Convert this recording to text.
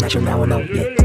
National now, know. yeah.